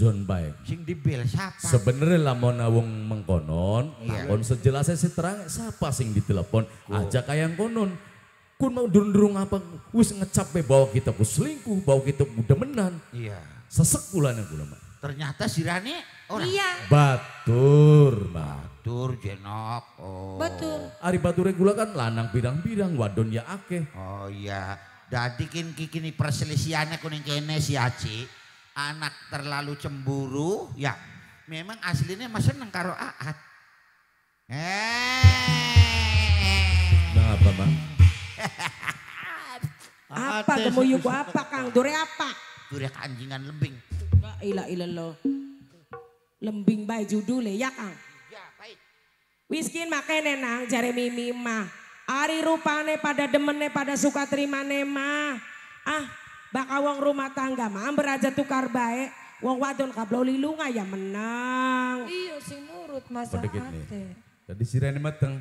suzon bae. Sing dibel siapa? Sebenarnya lamun wong mengkonon, Iya. takon sejelasnya si terang siapa sing ditelepon, aja kayak konon. Kun mau durung-durung apa, wis ngecap be bahwa kita ku selingkuh, bahwa kita ku demenan. Iya. Sesek kulanya kula mah. Ternyata si Rani orang. Iya, Batur mah. Batur jenok. Oh. betul. Ari bature kula kan lanang bidang-bidang, wadon ya akeh. Oh iya. Dadi kin kini perselisihannya kuning kene si Aci. Anak terlalu cemburu. Ya. Memang aslinya mas seneng karo Aat. Eh. Nah apa mah? Apa gemuyuk apa Kang? Dure apa? Durek anjingan lembing. La ilah ilallah. Lembing bae judule ya Kang. Ya, baik. Wiskin makene nang jare mimi mah. Ari rupane pada demene pada suka terimane mah. Ah, baka wong rumah tangga mah beraja tukar baik. Wong wadon kablo lilunga ya menang. Iya sing nurut Mas Pedekit nih. Ate. Tadi sirene meteng.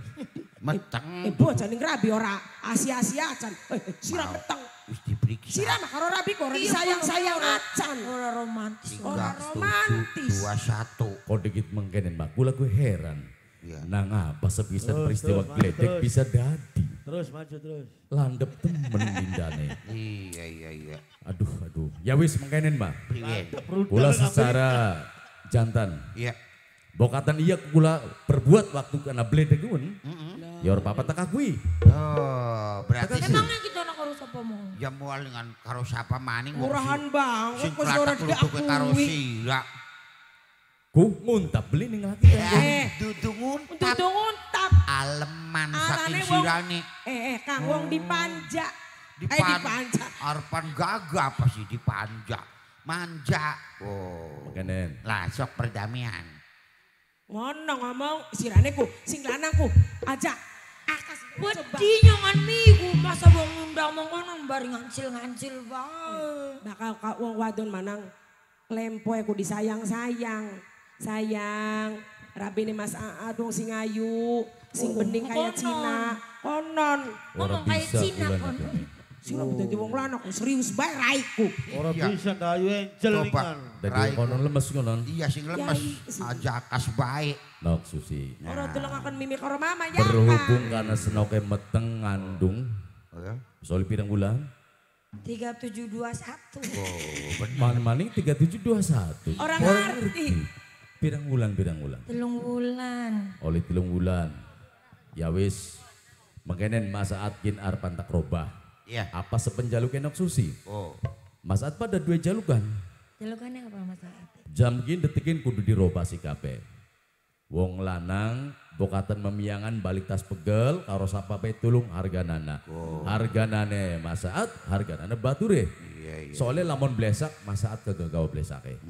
Meteng. Eh bocah ning rabi ora asia-asia acan. Eh, sira meteng. Wis diperiksa. Sira mah karo rabi kok ora Iya, disayang-sayang acan. Ora romantis. Ora tujuh, romantis. Dua satu. Kok dikit mengkenen mah, kula ku heran. Iya. Nang apa sepisan peristiwa gledek bisa dadi. Terus maju terus. Landep temen dindane. Iya iya iya. Aduh, aduh. Ya wis mengkenen mah. Priwen. Kula secara jantan. Iya. Bokatan iya kula perbuat waktu kena bledek kun. Ya ora papa tak akui. Oh, berarti Emangnya kita nak harus apa mau? jam mual dengan karo siapa maning wong Murahan banget sing ora lutuke karo diakui. sira. Ku nguntap beli ning lagi. Eh, Dudu untuk nguntap nguntap. Aleman saking sirane Eh, eh Kang wong dipanja. Eh dipan dipanja. arpan gagah apa sih dipanja manja oh Mengkenen. lah sok perdamaian Ngono ngomong sirane ku sing lanangku aja akas coba. Wedi nyangan miku masa wong undang mengkonon bari ngancil-ngancil bae. Bakal ka wong wadon manang lempoe ku disayang-sayang. Sayang. Rabi ni Mas Aad wong sing ayu, sing bening kayak konon. Cina. Konon. Ngomong kayak Cina kon. Sing dadi wong lanang serius bae raiku. Orang Iya. bisa dayu angel lingan. Dadi konon lemes ngonon. iya sing lemes iya. aja kas baik Nok susi. Ora tulung akan mimi karo mama ya. Berhubung karena senoke meteng ngandung. oh, Soal pirang bulan. 3721. oh bener Maning-maning 3721. Orang ngerti. Pirang bulan, pirang bulan. Telung bulan. Oleh tilung bulan. Ya wis. Mengkenen masa atkin arpan tak robah. iya Apa sepenjaluk enok susi? oh Mas At pada dua jalukan. Jalukannya apa Mas Ate? Jam gin detikin kudu dirobah si kape. Wong lanang bokatan memiangan balik tas pegel karo sapa pe tulung harga nana. Harga nane masaat, harga nana bature. iya iya Soalnya lamun blesak masaat kagak gawa blesake.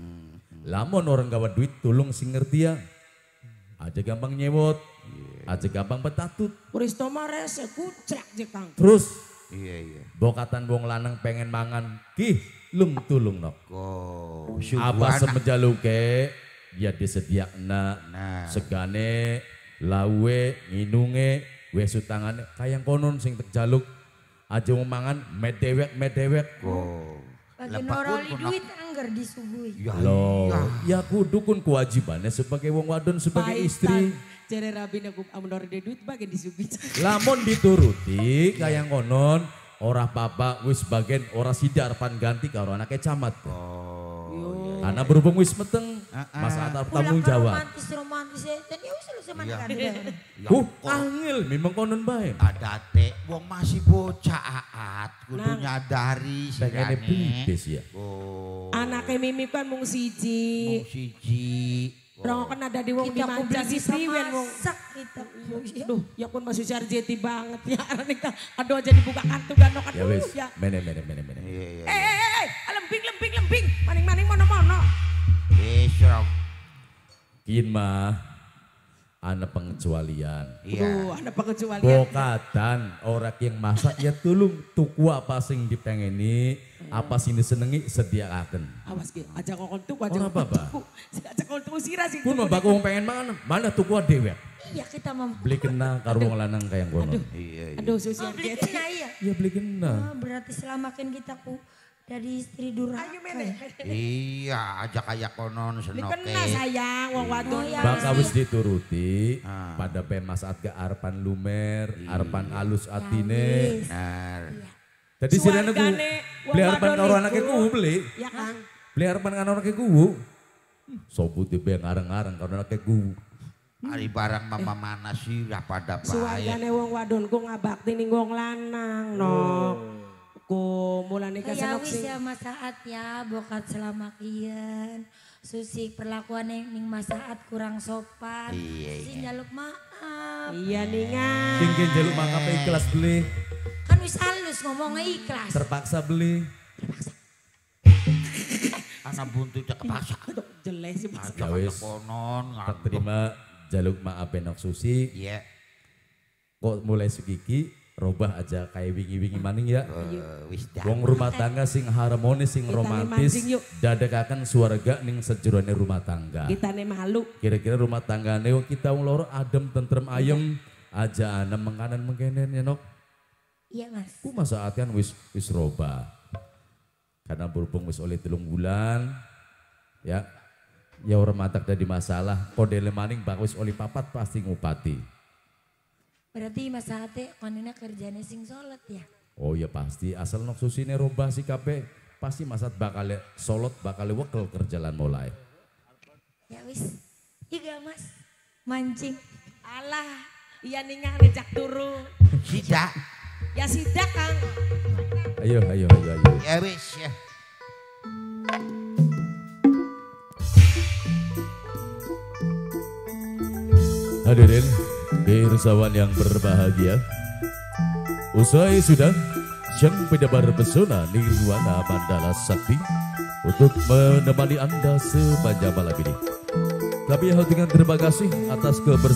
Lamun orang gawa duit tulung sing ngerti ya. Aja gampang nyewot. Aja gampang betatut. Kristo mares kucek je Kang. Terus iya iya bokatan wong lanang pengen mangan. Kih lum tulung nok. oh Apa suguhana semenjaluke ya disediakna nah segane lawe nginunge wesu tangane kayang konon sing terjaluk aja mau mangan medewek medewek oh norali pun duit anggar disuguhi. ya Loh, iya ya kudu kun kewajibannya sebagai wong wadon sebagai istri. Jere rabi na amnor de duit bagi disubit. Lamun dituruti kayang konon ora papa wis bagian ora sidar pan ganti karo anake camat. oh Karena berhubung wis meteng Ah, ah. masa atar Pulang tanggung jawab. romantis romantis ya. Dan ya usah lu sama Iya. kan. Ya, Huh, kok angel memang konon bae. ada teh wong masih bocah aat kudu Nah. nyadari sirane pipis ya. oh Anaknya mimi kan mung siji. mung siji Orang kan ada di wong Kita beli si bisa Priwen wong. masak kita. Duh, ya pun masih sarjeti banget ya. Arane aduh aja dibuka kartu ganok Ya aduh wis, ya. mene mene mene mene. iya iya Eh, eh, eh, eh, lemping, lemping, lemping. Maning-maning mono-mono. wis Rob. Kin mah ana pengecualian. iya Duh, ada pengecualian. Bokatan orang yang masak ya tulung tuku apa sing dipengeni, apa sing disenengi sediakaken. Awas ki, aja kokon tuku, aja Ora apa-apa. tuku. Aja kokon tuku sira sing tuku. baku wong pengen mangan, mana tuku dewek. Iya kita mau. Beli kena karo wong lanang kaya kono. Aduh. iya iya Aduh, susi Oh, beli kena iya. Ya beli kena. Oh, berarti selama kan kita ku Dari istri durhaka. Ayo mene. Iya, aja kayak konon senoke. kena sayang wong wadon. Oh, ya. Baka wis dituruti Ah. pada pemas at ke arpan lumer, arpan alus Ya atine. wis. Jadi sirene ku beli karo iku. anake ku beli. Ya Kang. Beli arpan karo anake ku. Sobut di ngareng-ngareng karo anake ku. Ari barang mama mana sirah pada baik. Suwargane wong wadon ku ngabakti ning wong lanang no. Ku mulane Ya kesenok wis sing ya Mas Saat ya bokat selama kian. Susi perlakuan ning Mas Saat kurang sopan. Iya, Si jaluk maaf. Iya ningan. Kengken jaluk mangkap ikhlas beli, Kan wis halus ngomongnya ikhlas. terpaksa beli. Anak buntu cek. Aduh jelek sih Mas. Aja Ya wis. terima jaluk maaf enok susi. Iya. Kok mulai sugiki robah aja kayak wingi-wingi maning ya. Eh, Wis dah. Wong rumah tangga sing harmonis, sing romantis, dadekakan suarga ning sejerone rumah tangga. Kita nih malu. Kira-kira rumah tangga wong kita wong loro adem, tentrem, ayem, aja anem menganan mengkenen ya nok. Iya Mas. Ku masa kan wis wis robah. Karena berhubung wis oleh telung bulan, ya, ya orang matak dari masalah, kode maning bak wis oleh papat pasti ngupati. Berarti Mas Saat konina kerjanya sing sholat ya. Oh ya pasti, asal nok susine robah si kape, pasti masat bakal solot bakal wekel kerjaan mulai. Ya wis. Iya Mas. Mancing. Alah, iya ningan rejak turu. Sidak. Ya sidak Kang. Ayo, ayo, ayo, ayo. Ya wis ya. Hadirin, pirsawan yang berbahagia. Usai sudah yang pedabar pesona Nirwana Mandala Sakti untuk menemani Anda sepanjang malam ini. Kami dengan terima kasih atas kebersamaan.